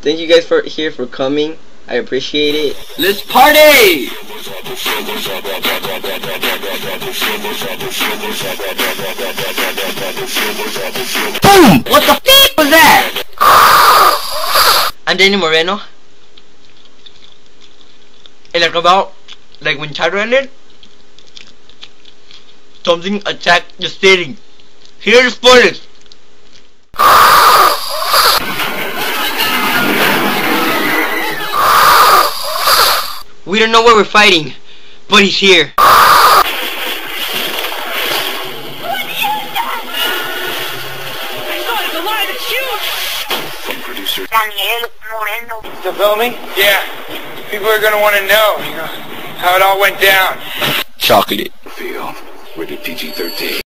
Thank you guys for here for coming. I appreciate it. Let's party! Boom! What the f was that? I'm Danny Moreno. And like about like when Chad ended, something attacked the steering. Here are We don't know where we're fighting, but he's here. Daniel Moreno. Still filming? Yeah. People are gonna want to know, you know, how it all went down. Chocolate. Film. Rated PG-13.